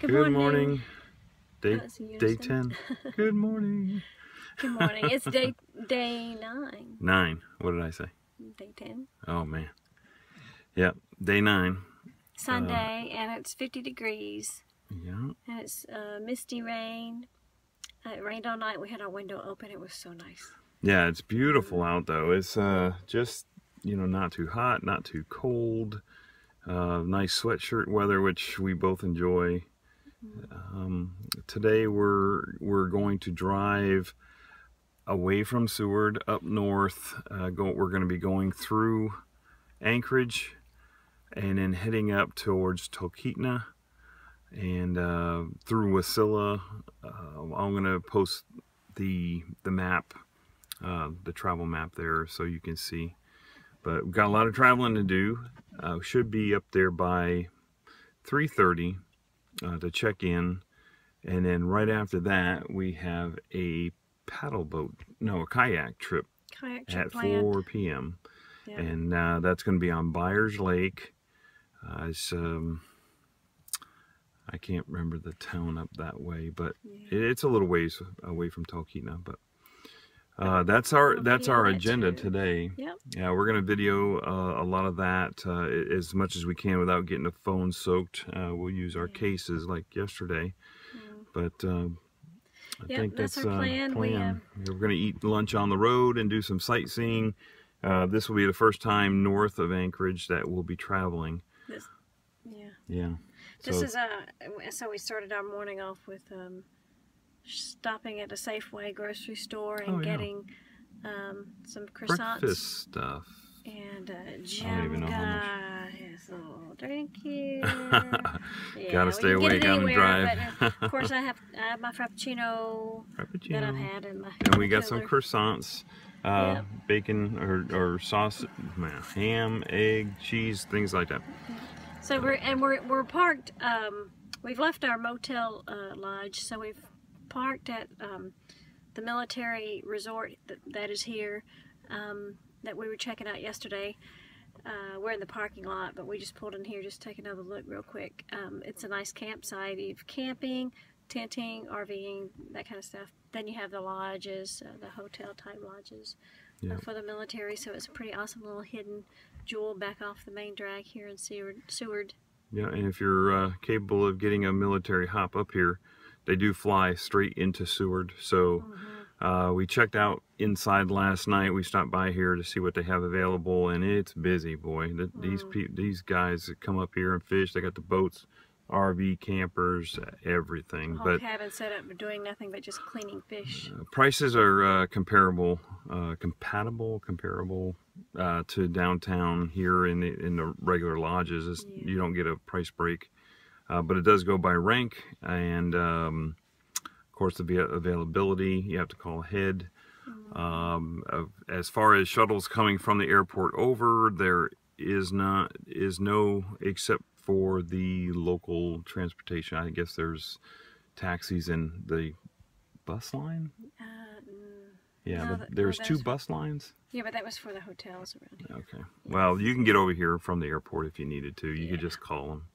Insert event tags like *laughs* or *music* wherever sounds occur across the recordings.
Good, Good morning. morning. Day day ten. *laughs* Good morning. Good morning. It's day *laughs* day nine. Nine. What did I say? Day ten. Oh man. Yep. Day nine. Sunday, and it's fifty degrees, Yeah. and it's uh, misty rain. Uh, it rained all night. We had our window open. It was so nice. Yeah. It's beautiful out though. It's uh just you know not too hot, not too cold. Uh, nice sweatshirt weather, which we both enjoy. Um, today we're we're going to drive away from Seward up north. Uh, go, we're going to be going through Anchorage and then heading up towards Talkeetna and uh, through Wasilla. Uh, I'm going to post the the map, uh, the travel map there, so you can see. But we've got a lot of traveling to do. Uh, should be up there by 3:30 uh, to check in, and then right after that we have a paddle boat, no, a kayak trip Kayak trip at planned. 4 p.m. Yeah. and uh, that's going to be on Byers Lake. Uh, it's um, I can't remember the town up that way, but Yeah. it, it's a little ways away from Talkeetna. But uh, that's our that's our agenda too. today. Yep. Yeah, we're going to video uh, a lot of that uh, as much as we can without getting the phone soaked. Uh, we'll use our Yeah. cases like yesterday, Mm. but um, I Yep, think that's that's, our uh, plan. We, plan. We're going to eat lunch on the road and do some sightseeing. Uh, this will be the first time north of Anchorage that we'll be traveling. This, yeah. Yeah. This So- is uh so we started our morning off with um, stopping at a Safeway grocery store and Oh, yeah. getting um, some croissants breakfast stuff. and uh, Jim know how got his little drink here. Yeah, Gotta stay get awake the anywhere, drive. Uh, of course, I *laughs* have, I have my frappuccino that I've had in my. And we got some croissants, uh, Yeah. bacon or, or sauce, man, ham, egg, cheese, things like that. So we're and we're we're parked. Um, we've left our motel uh, lodge, so we've parked at um, the military resort that, that is here um, that we were checking out yesterday. Uh, we're in the parking lot, but we just pulled in here just to take another look real quick. Um, it's a nice campsite. You've camping, tenting, RVing, that kind of stuff. Then you have the lodges, uh, the hotel type lodges Yeah. uh, for the military. So it's a pretty awesome little hidden jewel back off the main drag here in Seward. Seward. Yeah, and if you're uh, capable of getting a military hop up here, they do fly straight into Seward. So uh, we checked out inside last night. We stopped by here to see what they have available, and it's busy, boy. The, These Mm. pe- these guys that come up here and fish, they got the boats, RV campers, everything. Whole But cabin set up doing nothing but just cleaning fish. uh, prices are uh, comparable, uh, compatible, comparable uh, to downtown here in the in the regular lodges. Yeah. You don't get a price break, uh, but it does go by rank, and um, of course the availability. You have to call ahead. Um, as far as shuttles coming from the airport over, there is not is no except for the local transportation. I guess there's taxis and the bus line. Uh, Yeah, No, but that- no, there's two bus lines. yeah, but that was for the hotels around here. Okay. Well, you can get over here from the airport if you needed to. You could just call them.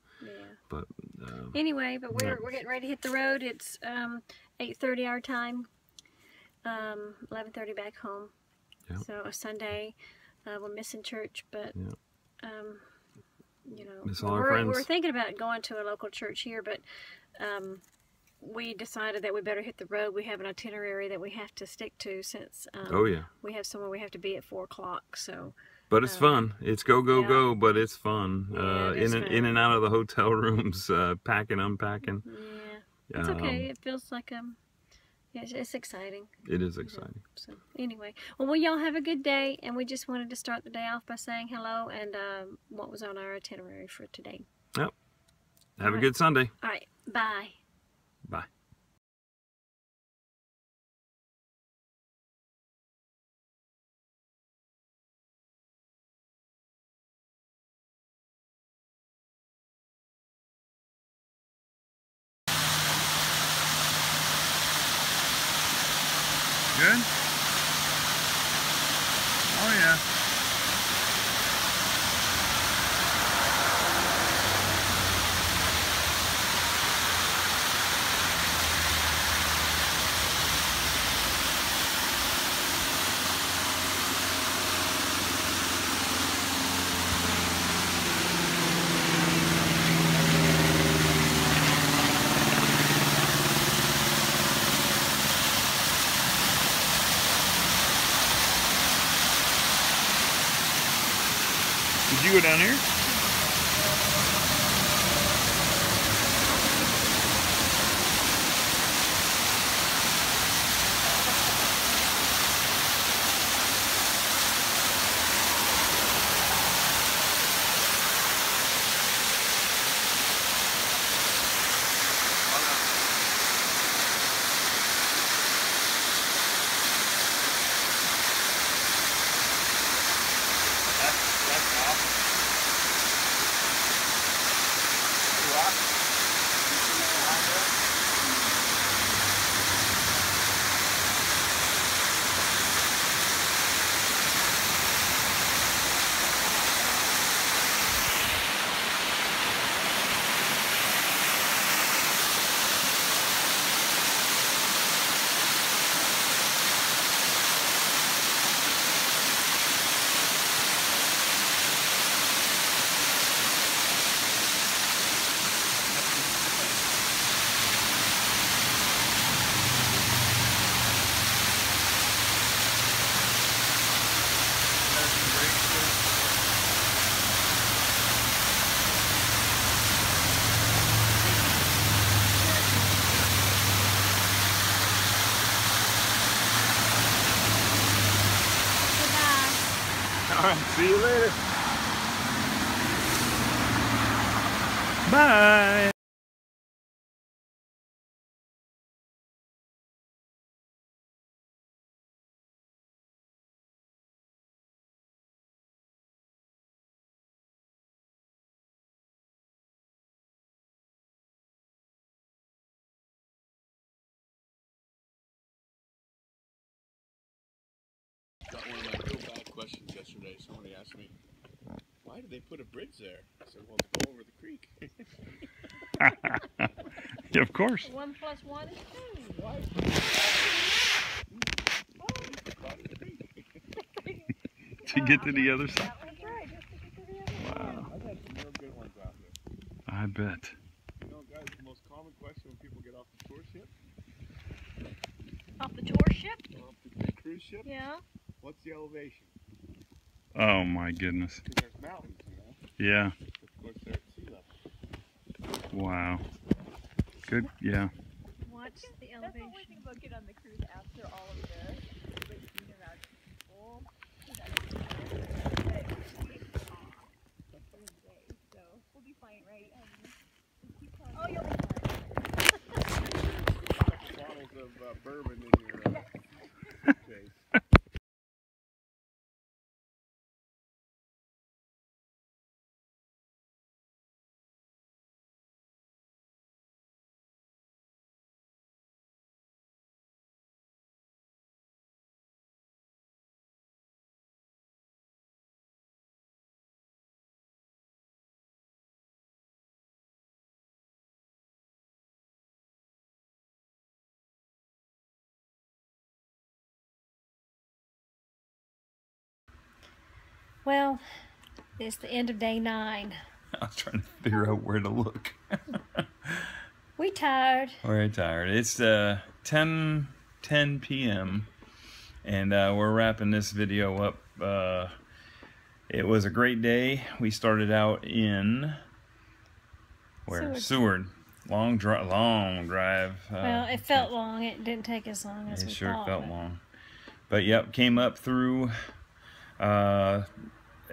Yeah. But um, Anyway, but we're, Yeah. we're getting ready to hit the road. It's um, 8.30 our time, um, 11.30 back home. Yep. So a Sunday, uh, we're missing church, but, um, you know, Miss all our we're, we're thinking about going to a local church here, but um, we decided that we better hit the road. We have an itinerary that we have to stick to since um, oh yeah, we have somewhere we have to be at 4 o'clock. So, but it's Um, fun. It's go go yeah. go, but it's fun. Yeah, uh, it in and in and out of the hotel *laughs* rooms, uh, packing, unpacking. yeah, it's Um, okay. It feels like um, it's, it's exciting. It is exciting. So anyway, well, well, y'all have a good day, and we just wanted to start the day off by saying hello and um, what was on our itinerary for today. Yep. Have a Alright. good Sunday. All right, bye. Bye. Good? Oh yeah. You go down here? Goodbye. All right, see you later. Bye. Yesterday. Somebody asked me, why did they put a bridge there? I said, well, to go over the creek. *laughs* Yeah, of course. One plus one is two. why? Across the creek. To get to the other side. That one's right. Just to get to the other Wow. I've had some real good ones out there. I bet. You know, guys, the most common question when people get off the tour ship, Off the tour ship? or off the cruise ship, Yeah. what's the elevation? Oh my goodness. Mountains, you know. Yeah. Of course, they're at sea level. Wow. Good. Yeah. What's the That's the elevation? only thing about get on the *laughs* Well, it's the end of day nine. *laughs* I was trying to figure out where to look. *laughs* We tired. We're tired. It's uh 10 10 p.m. and uh, we're wrapping this video up. Uh, it was a great day. We started out in where Seward. Seward. Long drive. Long drive. Uh, Well, it felt long. It didn't take as long as it we sure thought. felt but- long. But yep, came up through uh,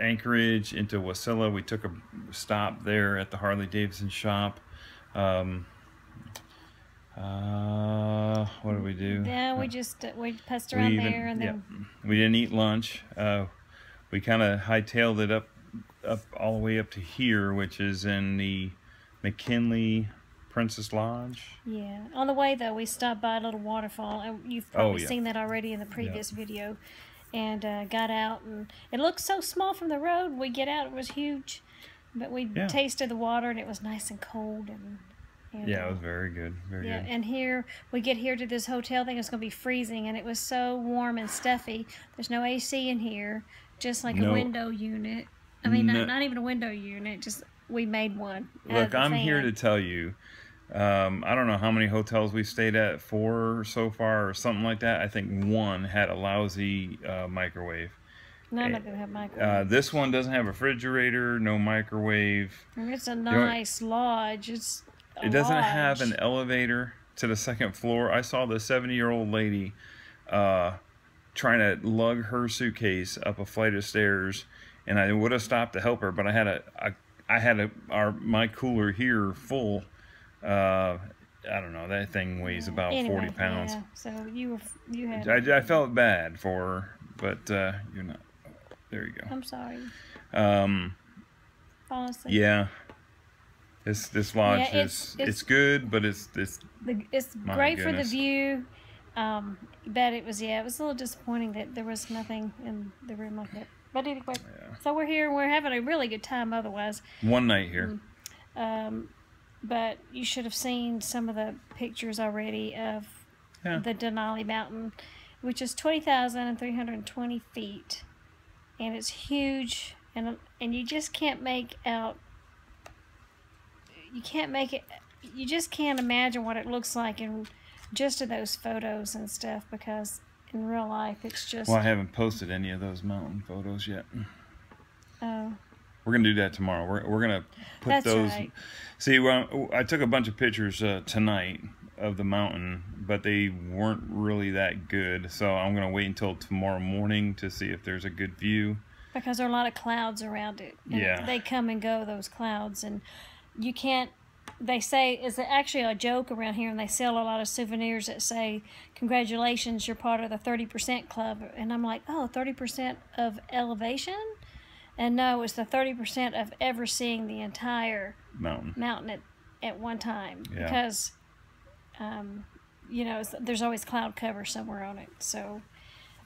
Anchorage into Wasilla. We took a stop there at the Harley Davidson shop. Um, uh, what did we do? Yeah, we just uh, we passed around even- there and yeah. then We didn't eat lunch. Uh, we kind of hightailed it up, up all the way up to here, which is in the McKinley Princess Lodge. yeah. On the way though, we stopped by a little waterfall, and you've Oh, probably yeah. seen that already in the previous video. And uh, got out, and it looked so small from the road. We get out, it was huge, but we Yeah. tasted the water, and it was nice and cold. And, and Yeah, uh, it was very good. Very Yeah, good. and here we get here to this hotel thing. It's gonna be freezing, and it was so warm and stuffy. There's no AC in here, just like No. a window unit. I mean, No. not, not even a window unit. Just we made one. Look, I'm here to tell you. Um, I don't know how many hotels we stayed at, four so far, or something like that. I think one had a lousy uh, microwave, None of them have microwave. Uh, this one doesn't have a refrigerator, no microwave. It's a nice lodge. It's It doesn't have an elevator to the second floor. I saw the 70 year old lady uh, trying to lug her suitcase up a flight of stairs, and I would have stopped to help her, but I had a, a I had a our my cooler here full. Uh, I don't know. That thing weighs about Anyway, 40 pounds. Yeah, so you were you had. I, I felt bad for her, but uh, you're not. There you go. I'm sorry. Um, Honestly. yeah. This this lodge Yeah, it's- is it's- it's good, but it's it's The, it's great for the view. Um, but it was yeah, it was a little disappointing that there was nothing in the room like that. But anyway, Yeah. so we're here. We're having a really good time. Otherwise, one night here. um, but you should have seen some of the pictures already of Yeah. the Denali Mountain, which is twenty thousand and three hundred and twenty feet, and it's huge, and and you just can't make out. You can't make it. You just can't imagine what it looks like in just in those photos and stuff because in real life it's just. Well, I haven't posted any of those mountain photos yet. oh, We're gonna do that tomorrow. We're, we're gonna put That's those. right. See, well, I took a bunch of pictures uh, tonight of the mountain, but they weren't really that good. So I'm gonna wait until tomorrow morning to see if there's a good view. because there are a lot of clouds around it. Yeah. They come and go, those clouds. And you can't, they say, it's actually a joke around here, and they sell a lot of souvenirs that say, Congratulations, you're part of the 30% club. And I'm like, Oh, 30% of elevation? And no, it's the 30% of ever seeing the entire Mountain. mountain at, at one time. Yeah. Because, um, you know, there's always cloud cover somewhere on it. So,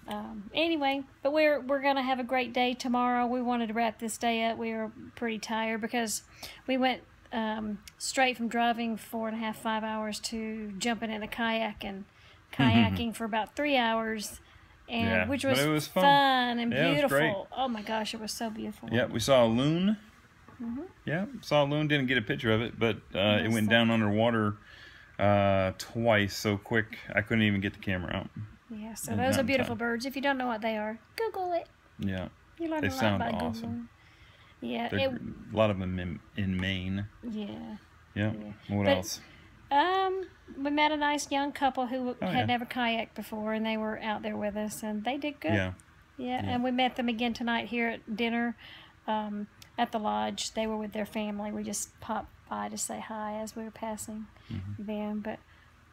um, anyway, but we're we're gonna have a great day tomorrow. We wanted to wrap this day up. We were pretty tired because we went um, straight from driving four and a half five hours to jumping in a kayak and kayaking for about three hours, and Yeah, which was, it was fun. fun and Yeah, beautiful. Oh my gosh, it was so beautiful. Yep, we saw a loon. Mm-hmm. Yeah, saw a loon. Didn't get a picture of it, but uh, it went so- down underwater uh, twice so quick I couldn't even get the camera out. Yeah, so those are beautiful time. birds. If you don't know what they are, Google it. Yeah, You learn They a lot sound awesome. Googling. Yeah, it, a lot of them in, in Maine. yeah. Yeah. Yeah. What But- else? Um, we met a nice young couple who Oh, had yeah. never kayaked before, and they were out there with us, and they did good. Yeah. Yeah, Yeah. and we met them again tonight here at dinner, um, at the lodge. They were with their family. We just popped by to say hi as we were passing Mm-hmm. them, but.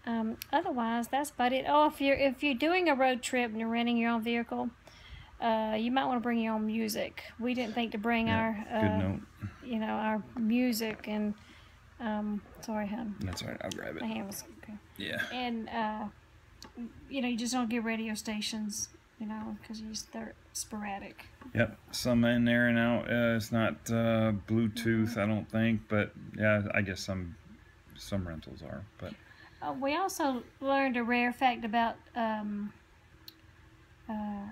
Um, otherwise, that's about it. Oh, if you're if you're doing a road trip and you're renting your own vehicle, uh, you might want to bring your own music. We didn't think to bring Yeah, our, uh, you know, our music and, um, sorry, hon, That's all right. I'll grab it. my hand was okay Yeah. and uh, you know you just don't get radio stations you know because they're sporadic Yep. Some in there and out. Uh, it's not uh, Bluetooth, I don't think, but yeah, I guess some some rentals are. But uh, we also learned a rare fact about um, uh,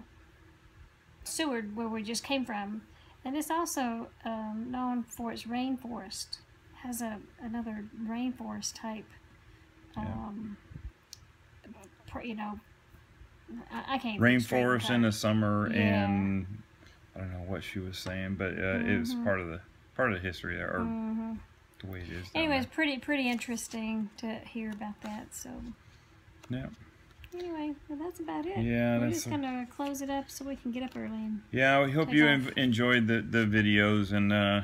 seward where we just came from and it's also um, known for its rainforest has a another rainforest type um, pr- you know I, I can't rainforest in the summer Yeah. and I don't know what she was saying, but uh, it was Mhm. part of the part of the history there, or Mhm. the way it is. down Anyway, it's pretty pretty interesting to hear about that. So yeah. anyway, well, that's about it. Yeah, we're just a- gonna close it up so we can get up early. And, Yeah, we hope you off. enjoyed the, the videos, and uh,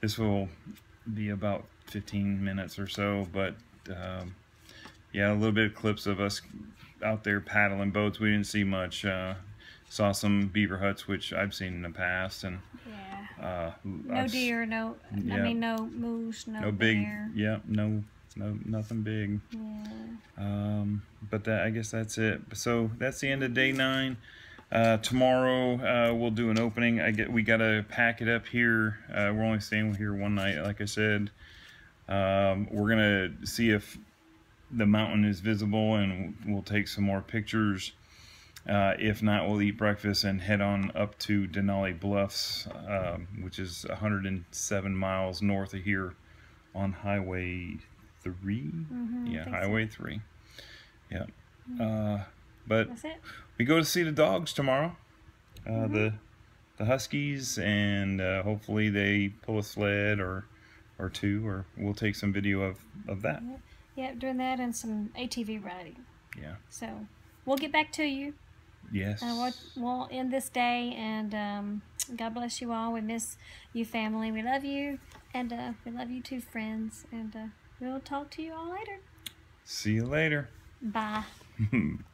this will be about 15 minutes or so. But um, yeah, a little bit of clips of us out there paddling boats. We didn't see much. Uh, saw some beaver huts, which I've seen in the past, and yeah, uh, no I've deer, no I mean no moose, no, no big. bear. Yeah, no, no, nothing big. Yeah. Um, but that, I guess that's it. So that's the end of day nine. Uh, tomorrow uh, we'll do an opening. I get we gotta pack it up here. Uh, we're only staying here one night, like I said. Um, we're gonna see if the mountain is visible, and we'll take some more pictures. Uh, if not, we'll eat breakfast and head on up to Denali Bluffs, um, which is 107 miles north of here on Highway 3 Mhm, yeah, think so. Highway 3. Yeah. Uh, but That's it. we go to see the dogs tomorrow. Uh, Mm-hmm. The the Huskies, and uh, hopefully they pull a sled or or two, or we'll take some video of of that. Yep, doing that and some ATV riding. Yeah. So we'll get back to you. Yes. Uh, we'll, we'll end this day, and um, God bless you all. We miss you, family. We love you, and uh, we love you too, friends. And uh, we'll talk to you all later. See you later. Bye. *laughs*